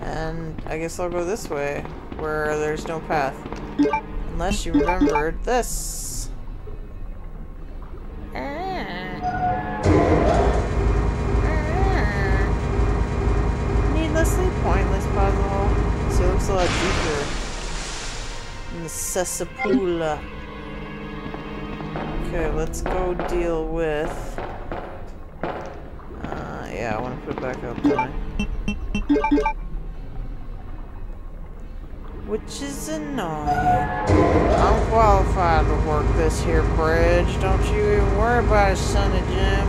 And I guess I'll go this way, where there's no path. Unless you remembered this. Needlessly pointless puzzle. It looks a lot deeper. The cesspool. Okay, let's go deal with... Uh, yeah, I want to put it back up? Which is annoying. I'm qualified to work this here bridge. Don't you even worry about it, Sonny Jim.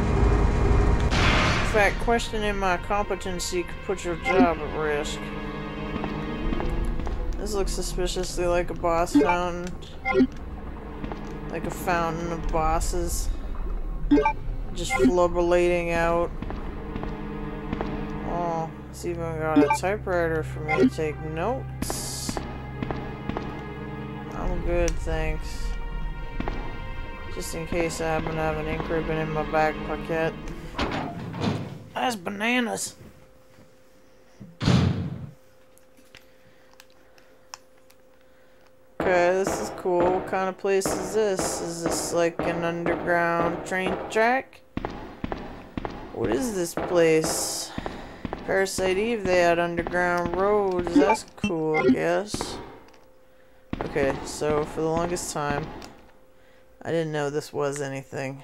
In fact, questioning my competency could put your job at risk. This looks suspiciously like a boss fountain. Like a fountain of bosses. Just flubbulating out. Oh, it's even got a typewriter for me to take notes. Good, thanks. Just in case I happen to have an ink ribbon in my back pocket. That's bananas. Okay, this is cool. What kind of place is this? Is this like an underground train track? What is this place? Parasite Eve, they had underground roads. That's cool, I guess. Okay, so for the longest time, I didn't know this was anything.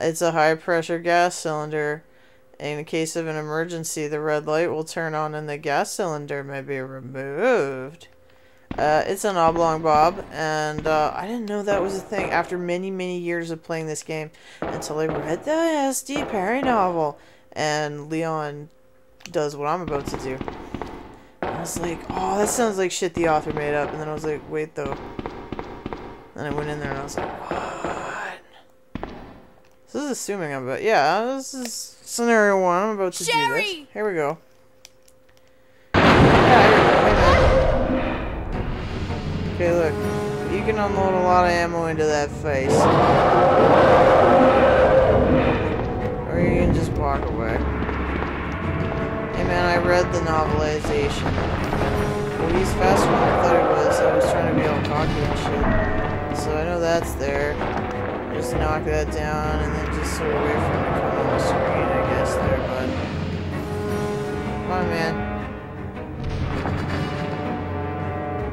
It's a high pressure gas cylinder. In case of an emergency, the red light will turn on and the gas cylinder may be removed. Uh, it's an oblong bob, and uh, I didn't know that was a thing after many, many years of playing this game until I read the S.D. Perry novel. And Leon does what I'm about to do. I was like, oh, that sounds like shit the author made up. And then I was like, wait, though. Then I went in there and I was like, what? This is assuming I'm about, yeah, this is scenario one. I'm about to Sherry! do this. Here we go. Yeah, here we go. Okay, look. You can unload a lot of ammo into that face. Or you can just walk away. Hey man, I read the novelization. Well, he's faster than I thought he was. I was trying to be all cocky and shit. So I know that's there. Just knock that down and then just sort of wait for him to come on the screen, I guess, there, bud. Come on, man.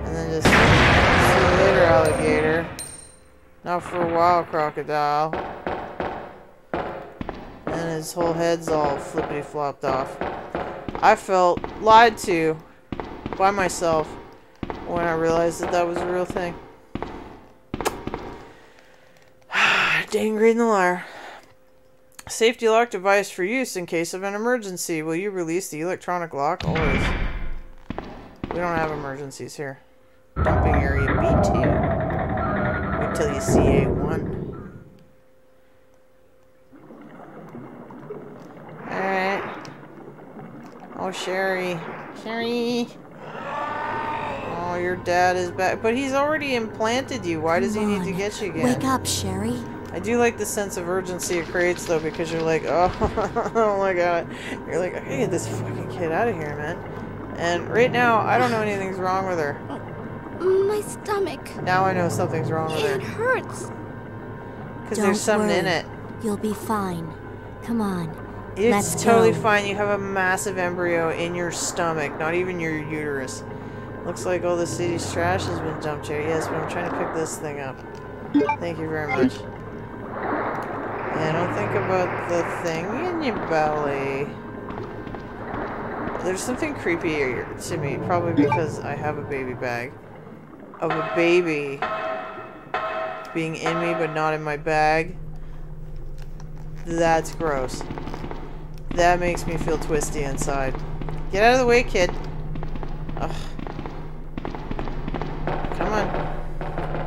And then just see you later, alligator. Not for a while, crocodile. And his whole head's all flippity flopped off. I felt lied to by myself when I realized that that was a real thing. Dane Green the liar. Safety lock device for use in case of an emergency. Will you release the electronic lock? Always. We don't have emergencies here. Dumping area B2. Wait till you see A1. Alright. Oh, Sherry. Sherry. Oh, your dad is back. But he's already implanted you. Why does he Come need to get you again? Wake up, Sherry. I do like the sense of urgency it creates, though, because you're like, oh, oh my god. You're like, I gotta get this fucking kid out of here, man. And right now, I don't know anything's wrong with her. My stomach. Now I know something's wrong with It her. hurts. Because there's something in worry. it. You'll be fine. Come on. It's Let's totally go. fine. You have a massive embryo in your stomach, not even your uterus. Looks like all the city's trash has been dumped here. Yes, but I'm trying to pick this thing up. Thank you very much. Yeah, don't think about the thing in your belly. There's something creepy to me, probably because I have a baby bag. Of a baby being in me but not in my bag. That's gross. That makes me feel twisty inside. Get out of the way, kid. Ugh. Come on.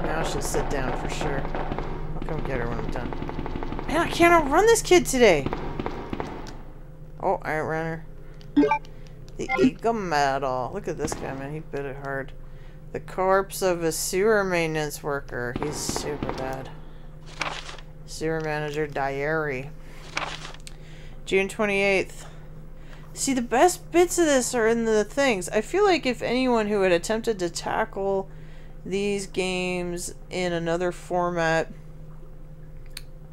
Now she'll sit down for sure. I'll come get her when I'm done. Man, I can't outrun this kid today. Oh, I outran her. The Eagle Medal. Look at this guy, man. He bit it hard. The corpse of a sewer maintenance worker. He's super bad. Sewer manager diary. June 28th. See, the best bits of this are in the things. I feel like if anyone who had attempted to tackle these games in another format,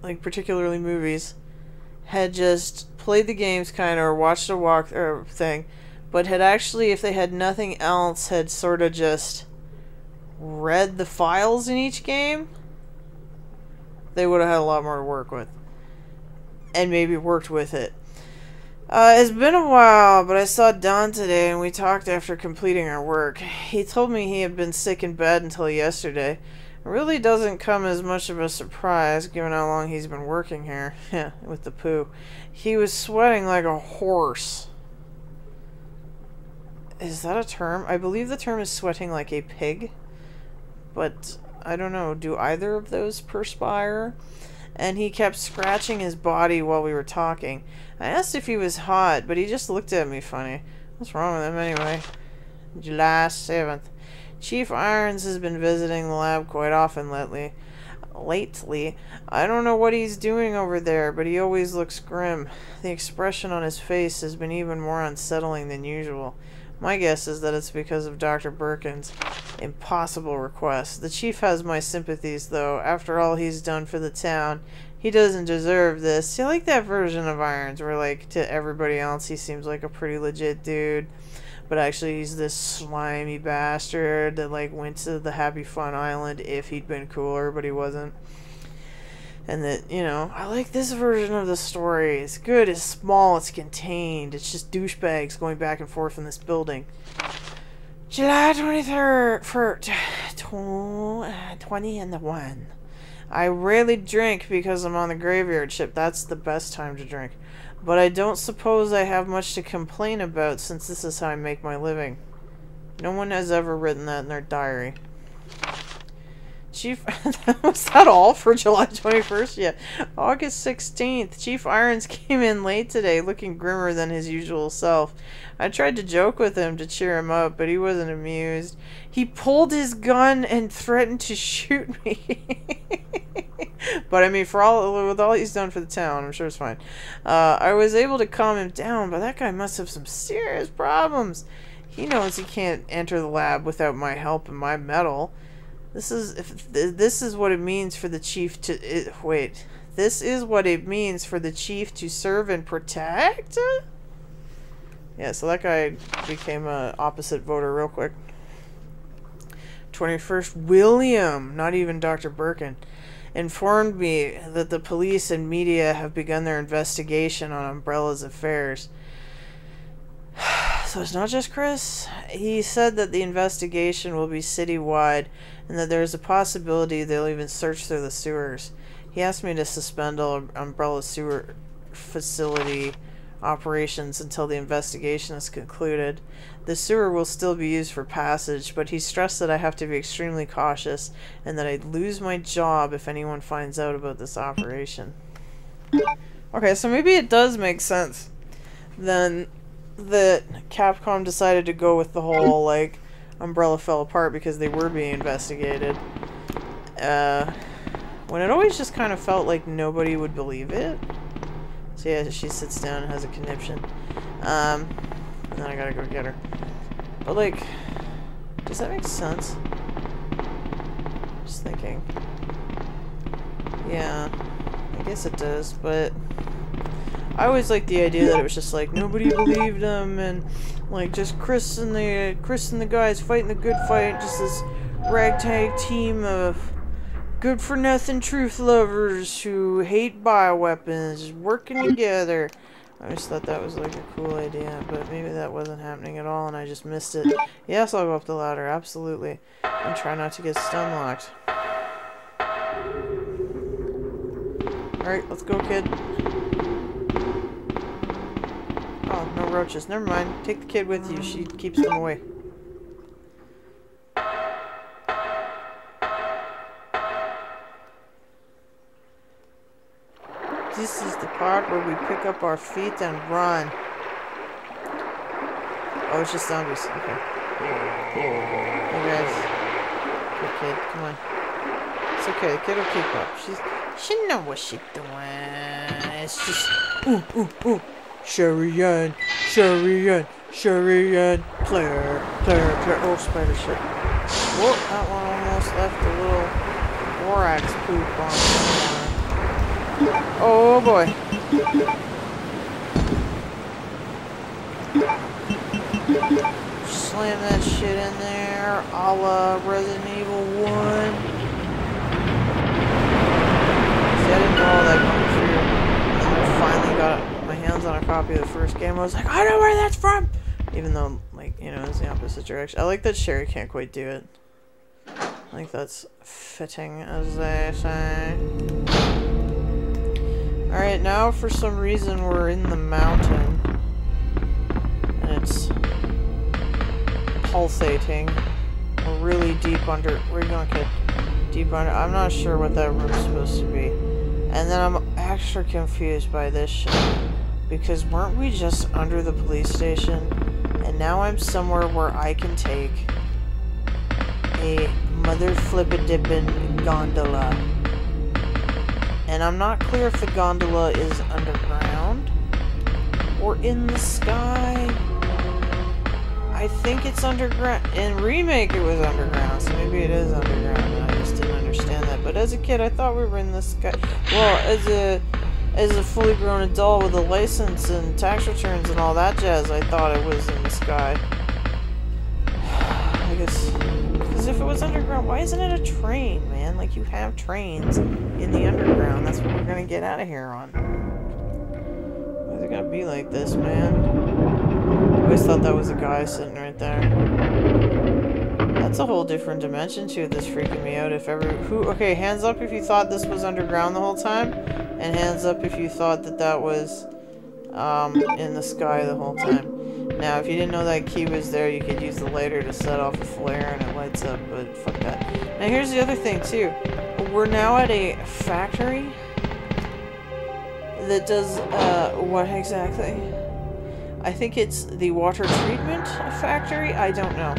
like particularly movies, had just played the games kind of or watched a walk or thing, but had actually, if they had nothing else, had sort of just read the files in each game, they would have had a lot more to work with. And maybe worked with it. Uh, it's been a while, but I saw Don today and we talked after completing our work. He told me he had been sick in bed until yesterday. It really doesn't come as much of a surprise given how long he's been working here. Yeah, with the poo. He was sweating like a horse. Is that a term? I believe the term is sweating like a pig. But I don't know. Do either of those perspire? And he kept scratching his body while we were talking. I asked if he was hot, but he just looked at me funny. What's wrong with him anyway? July 7th. Chief Irons has been visiting the lab quite often lately. Lately. I don't know what he's doing over there, but he always looks grim. The expression on his face has been even more unsettling than usual. My guess is that it's because of Dr. Birkin's impossible request. The chief has my sympathies, though. After all he's done for the town, he doesn't deserve this. You like that version of Irons where, like, to everybody else, he seems like a pretty legit dude. But actually, he's this slimy bastard that, like, went to the Happy Fun Island if he'd been cooler, but he wasn't. And that, you know, I like this version of the story. It's good, it's small, it's contained. It's just douchebags going back and forth in this building. July 23rd for uh, 20 and the 1. I rarely drink because I'm on the graveyard ship. That's the best time to drink. But I don't suppose I have much to complain about since this is how I make my living. No one has ever written that in their diary. Chief, was that all for July 21st? Yeah. August 16th. Chief Irons came in late today, looking grimmer than his usual self. I tried to joke with him to cheer him up, but he wasn't amused. He pulled his gun and threatened to shoot me. but I mean, for all with all he's done for the town, I'm sure it's fine. Uh, I was able to calm him down, but that guy must have some serious problems. He knows he can't enter the lab without my help and my metal. This is if this is what it means for the chief to it, wait. This is what it means for the chief to serve and protect. Yeah, so that guy became a opposite voter real quick. 21st, William, not even Dr. Birkin, informed me that the police and media have begun their investigation on Umbrella's affairs. So it's not just Chris. He said that the investigation will be citywide and that there is a possibility they'll even search through the sewers. He asked me to suspend all Umbrella sewer facility operations until the investigation is concluded. The sewer will still be used for passage, but he stressed that I have to be extremely cautious and that I'd lose my job if anyone finds out about this operation. Okay, so maybe it does make sense then that Capcom decided to go with the whole, like, Umbrella fell apart because they were being investigated. Uh, when it always just kind of felt like nobody would believe it. So yeah, she sits down and has a conniption. Um, and then I gotta go get her. But like, does that make sense? Just thinking. Yeah, I guess it does, but I always liked the idea that it was just like nobody believed him and like just Chris and the Chris and the guys fighting the good fight, just this ragtag team of good for nothing truth lovers who hate bioweapons working together. I just thought that was like a cool idea, but maybe that wasn't happening at all and I just missed it. Yes, I'll go up the ladder, absolutely. And try not to get stun locked. Alright, let's go, kid. Roaches. Never mind. Take the kid with you. She keeps them away. This is the part where we pick up our feet and run. Oh, it's just zombies. Okay. Hey guys. Good kid, come on. It's okay, the kid will keep up. She's she know what she's doing. It's just ooh ooh ooh. Sherry Ann, Shurian, Shurian, player, player, player. Oh, spider shit. Whoa, that one almost left a little borax poop on somewhere. Oh boy. Slam that shit in there, a la Resident Evil 1. See, I didn't know all that going through. And I finally got my hands on a copy of the first game. I was like, I know where that's from! Even though, like, you know, it's the opposite direction. I like that Sherry can't quite do it. I think that's fitting, as they say. Alright, now for some reason we're in the mountain. And it's pulsating. We're really deep under. You going, kid? Deep under. I'm not sure what that room's supposed to be. And then I'm extra confused by this shit. Because weren't we just under the police station? And now I'm somewhere where I can take a mother flippin' gondola. And I'm not clear if the gondola is underground or in the sky. I think it's underground. In Remake, it was underground, so maybe it is underground, I just didn't understand that. But as a kid, I thought we were in the sky. Well, as a as a fully grown adult with a license and tax returns and all that jazz, I thought it was in the sky. I guess because if it was underground, why isn't it a train, man? Like you have trains in the underground. That's what we're gonna get out of here on. Why is it gonna be like this, man? I always thought that was a guy sitting right there. That's a whole different dimension to that's freaking me out. If ever who okay, hands up if you thought this was underground the whole time, and hands up if you thought that that was um, in the sky the whole time. Now, if you didn't know that key was there, you could use the lighter to set off a flare and it lights up, but fuck that. Now, here's the other thing, too. We're now at a factory that does, uh, what exactly? I think it's the water treatment factory? I don't know.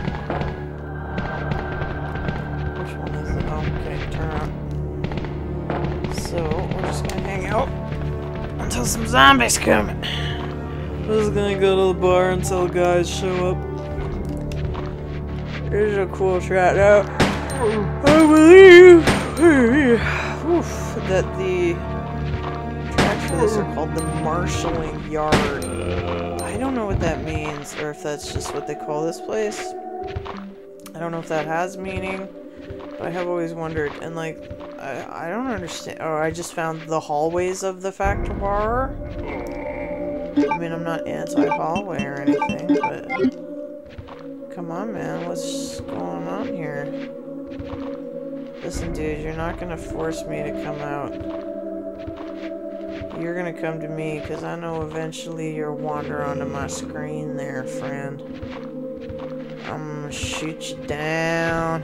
So, we're just gonna hang out until some zombies come. We're just gonna go to the bar until guys show up. Here's a cool shot now. I believe oof, that the tracks for this are called the marshalling yard. I don't know what that means, or if that's just what they call this place. I don't know if that has meaning, but I have always wondered, and like, I, I don't understand. Oh, I just found the hallways of the factor bar. I mean, I'm not anti-hallway or anything, but... Come on, man. What's going on here? Listen, dude, you're not gonna force me to come out. You're gonna come to me, because I know eventually you'll wander onto my screen there, friend. I'm gonna shoot you down.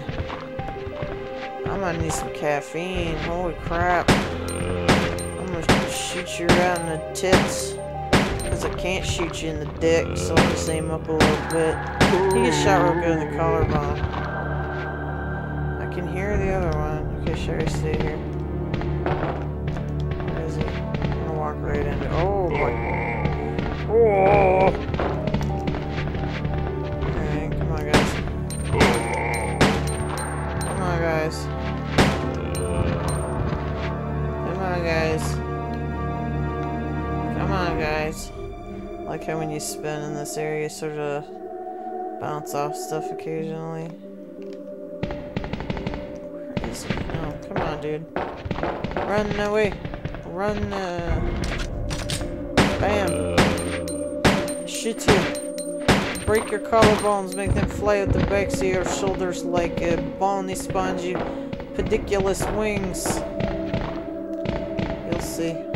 I might need some caffeine. Holy crap. I'm gonna shoot you right in the tits. Because I can't shoot you in the dick, so I'll just aim up a little bit. He gets shot real good in the collarbone. I can hear the other one. Okay, Sherry, stay here. Where is he? I'm gonna walk right into Oh, boy. Oh! Like when you spin in this area, sort of bounce off stuff occasionally. Where is he? Oh, come on, dude. Run away. Run, uh... Bam. Shoot you. Break your collarbones, make them fly out the backs of your shoulders like uh, bony, spongy, pediculous wings. You'll see.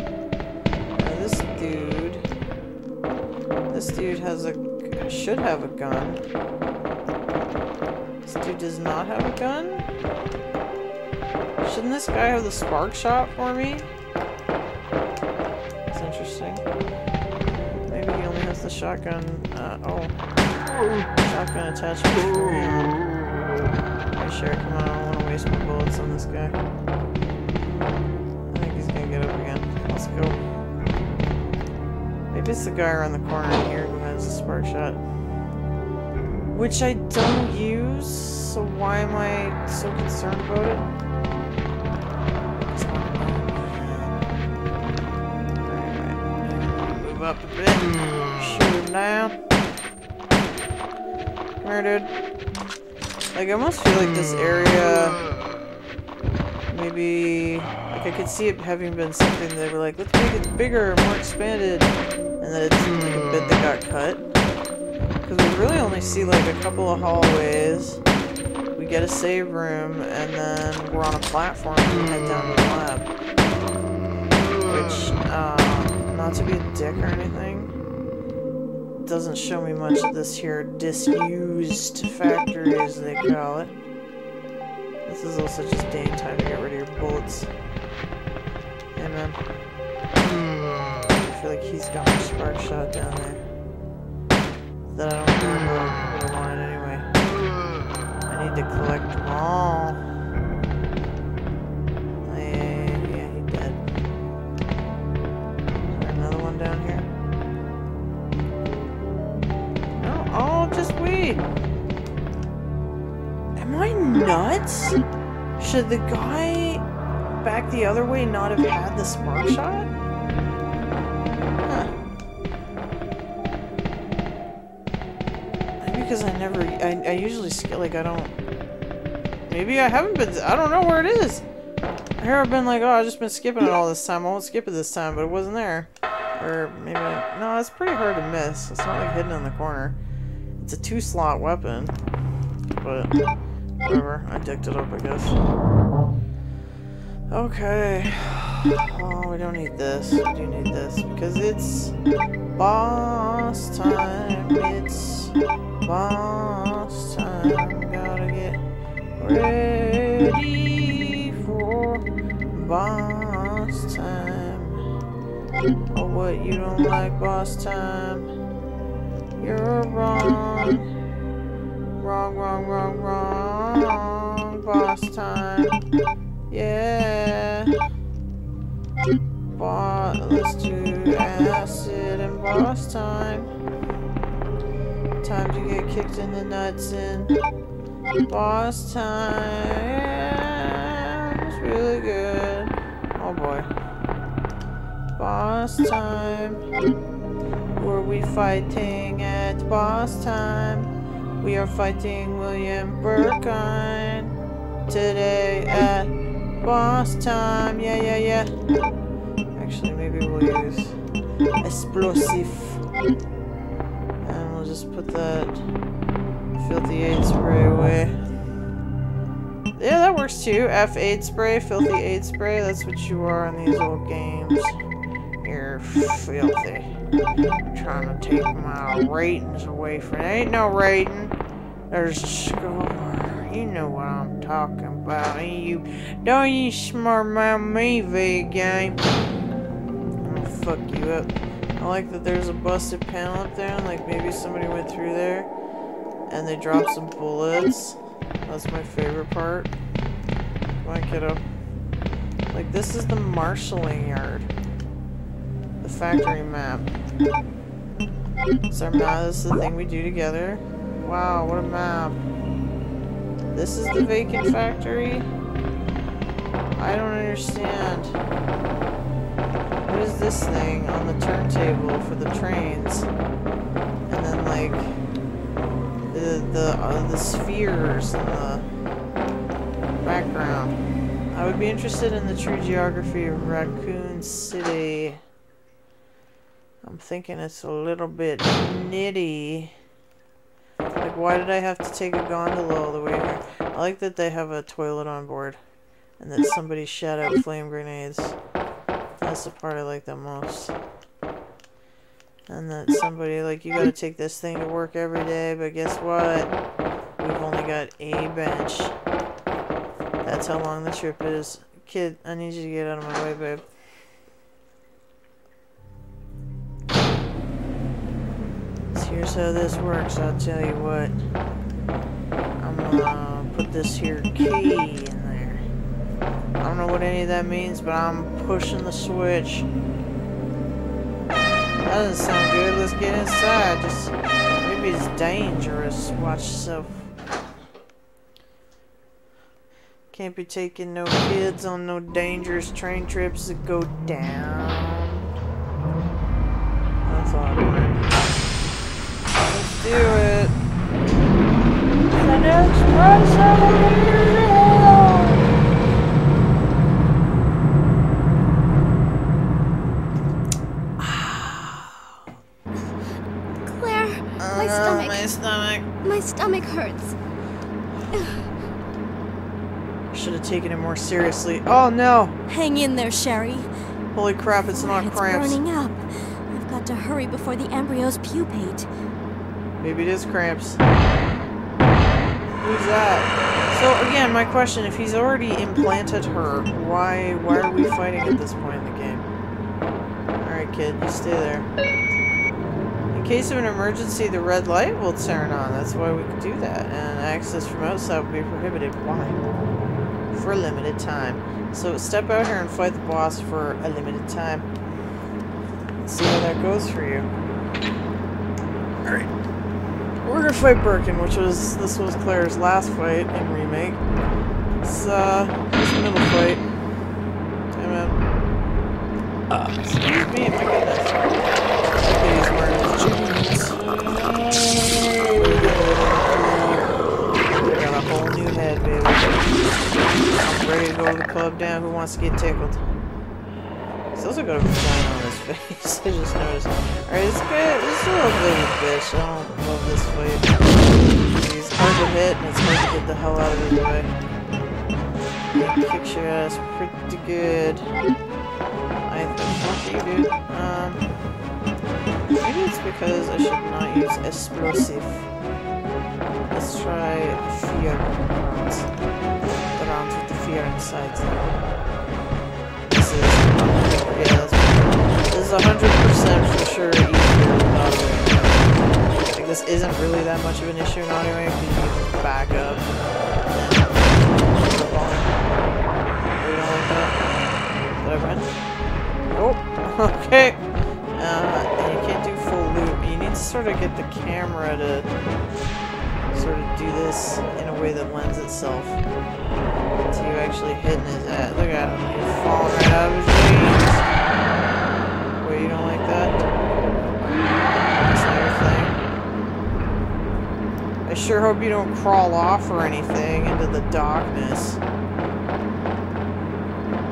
This dude has a... should have a gun. This dude does not have a gun? Shouldn't this guy have the spark shot for me? That's interesting. Maybe he only has the shotgun, uh, oh. Shotgun attachment for me. Hey, sure, come on, I don't want to waste my bullets on this guy. I think he's gonna get up again. Let's go. Maybe it's the guy around the corner here who has a spark shot. Which I don't use, so why am I so concerned about it? Move up a bit. Shoot him down. Come here, dude. Like, I almost feel like this area maybe like I could see it having been something that they were like, let's make it bigger, more expanded, and then it's like a bit that got cut. Because we really only see like a couple of hallways. We get a save room, and then we're on a platform and head down to the lab. Which, uh, not to be a dick or anything, doesn't show me much of this here disused factory as they call it. This is also just Dane time to get rid of your bullets. Yeah, man. I feel like he's got my spark shot down there. That I don't remember what I wanted anyway. I need to collect them all. Oh, yeah, he dead. Is there another one down here? Oh, just wait! Am I nuts? Should the guy back the other way not have had the spark shot? Maybe because I never, I, I usually skip, like I don't, maybe I haven't been, I don't know where it is. Hear I've been like, oh, I've just been skipping it all this time. I won't skip it this time, but it wasn't there. Or maybe, I, no, it's pretty hard to miss. It's not like hidden in the corner. It's a two slot weapon, but whatever. I dicked it up, I guess. Okay. Oh, we don't need this. We do need this because it's boss time. It's boss time. Gotta get ready for boss time. Oh, what? You don't like boss time? You're wrong. Wrong, wrong, wrong, wrong. Boss time. Yeah. Kicked in the nuts and boss time. It's really good. Oh boy. Boss time. Were we fighting at boss time? We are fighting William Birkin today at boss time. Yeah, yeah, yeah. Actually, maybe we'll use explosive. That filthy aid spray away. Yeah, that works too. F8 spray, filthy aid spray. That's what you are in these old games. You're filthy. Trying to take my ratings away from it. Ain't no rating. There's a score. You know what I'm talking about. You don't you smart mouth me, V game. I'm gonna fuck you up. I like that there's a busted panel up there, and like maybe somebody went through there and they dropped some bullets. That's my favorite part. Come on, kiddo. Like this is the marshalling yard. The factory map. It's our map, this is the thing we do together. Wow, what a map. This is the vacant factory? I don't understand. Is this thing on the turntable for the trains? And then like the the uh, the spheres in the background. I would be interested in the true geography of Raccoon City. I'm thinking it's a little bit nitty. Like, why did I have to take a gondola all the way here? I like that they have a toilet on board. And that somebody shot out flame grenades. That's the part I like the most. And that somebody, like, you gotta take this thing to work every day, but guess what? We've only got a bench. That's how long the trip is. Kid, I need you to get out of my way, babe. So here's how this works, I'll tell you what. I'm gonna put this here key. I don't know what any of that means, but I'm pushing the switch. That doesn't sound good. Let's get inside. Just maybe it's dangerous. Watch yourself. Can't be taking no kids on no dangerous train trips that go down. That's all doing. Let's do it. The next Claire, my stomach. Uh, My stomach. My stomach hurts. Should have taken it more seriously. Oh no! Hang in there, Sherry. Holy crap, it's not cramps. it's burning up. I've got to hurry before the embryos pupate. Maybe it is cramps. Who's that? So again, my question, if he's already implanted her, why why are we fighting at this point in the game? Alright kid, you stay there. In case of an emergency, the red light will turn on. That's why we can do that. And access from outside will be prohibited. Why? For a limited time. So step out here and fight the boss for a limited time. Let's see how that goes for you. Alright. We're gonna fight Birkin, which was this was Claire's last fight in remake. It's uh it's the middle fight. Hey man. Uh, excuse me, my goodness. Down. Who wants to get tickled? He's also got a vagina on his face. I just noticed. Alright, this guy, this little baby bitch. I don't love this fight. He's hard to hit, and it's hard to get the hell out of his way. Kicks your ass pretty good. I think, fuck you. Um, maybe it's because I should not use explosive. Let's try fear fear inside. This is, yeah, this is 100% for sure easier. Like, this isn't really that much of an issue in audio because you can back up. Did I run? Oh, okay. Uh, you can't do full loop. You need to sort of get the camera to sort of do this in a way that lends itself to you actually hitting his head. Look at him. He's falling right out of his jeans. Wait, you don't like that? That's not your thing. I sure hope you don't crawl off or anything into the darkness.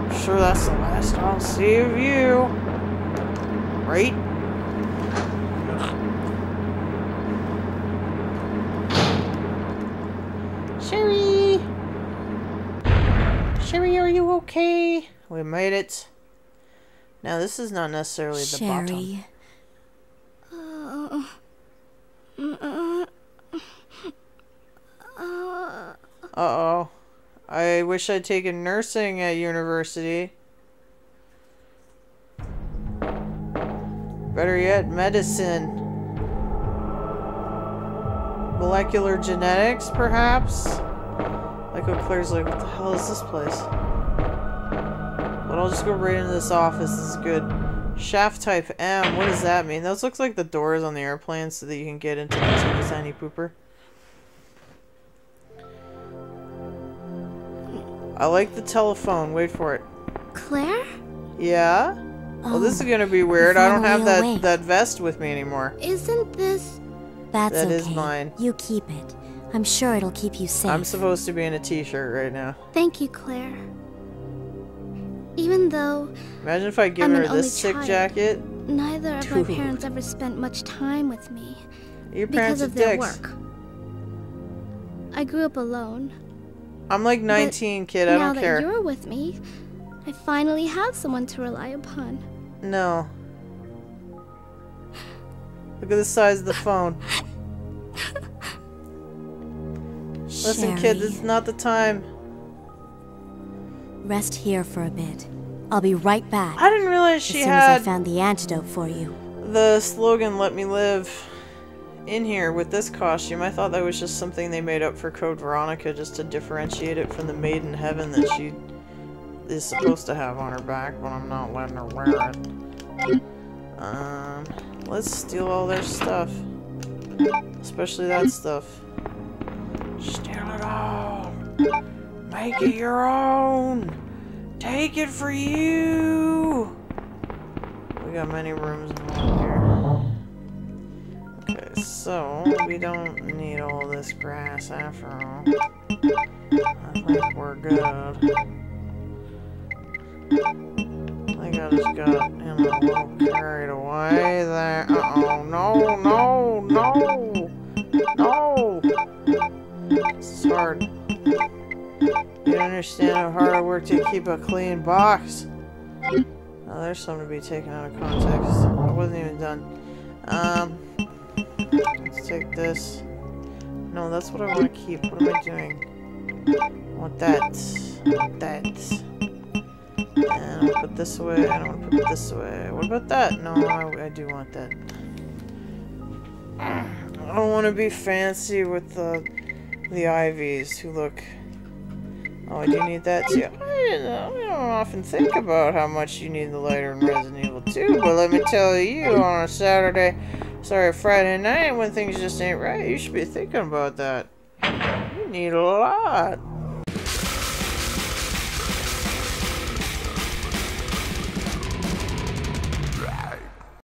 I'm sure that's the last I'll see of you. Right? Sherry! Sherry, are you okay? We made it. Now, this is not necessarily the bottom. Sherry. Uh, uh, uh, Uh-oh. I wish I'd taken nursing at university. Better yet, medicine. Molecular genetics, perhaps? Like what Claire's like, what the hell is this place? But I'll just go right into this office, this is good. Shaft type M, what does that mean? Those looks like the doors on the airplane so that you can get into the teeny tiny pooper. I like the telephone. Wait for it. Claire? Yeah? Well, this is Oh, gonna be weird. I don't have that, awake. that vest with me anymore. Isn't this... That's That okay. is mine. You keep it. I'm sure it'll keep you safe. I'm supposed to be in a t-shirt right now. Thank you, Claire. Even though Imagine if I give I'm her this sick child. jacket. neither of my Dude. parents ever spent much time with me Your because parents are of their dicks. work. I grew up alone. I'm like 19, kid. I don't care. Now that you're with me, I finally have someone to rely upon. No. Look at the size of the phone. Listen, kid, Sherry, this is not the time. Rest here for a bit. I'll be right back. I didn't realize she as soon as I found the antidote for you. the slogan "Let me live" in here with this costume. I thought that was just something they made up for Code Veronica just to differentiate it from the Made in Heaven that she is supposed to have on her back, but I'm not letting her wear it. Um, Let's steal all their stuff. Especially that stuff. Steal it all. Make it your own. Take it for you. We got many rooms in here. Okay, so we don't need all this grass after all. I think we're good. I think I just got know, a little carried away there. Uh oh, no, no, no, no. It's hard. Understand how hard I work to keep a clean box. Oh, there's something to be taken out of context. I wasn't even done. Um, let's take this. No, that's what I want to keep. What am I doing? I want that. That. And I'll put this away. I don't want to put this away. What about that? No, I, I do want that. I don't want to be fancy with the the ivies who look. Oh, I do need that too. I don't, often think about how much you need the lighter in Resident Evil 2, but let me tell you, on a Saturday, sorry, Friday night when things just ain't right, you should be thinking about that. You need a lot.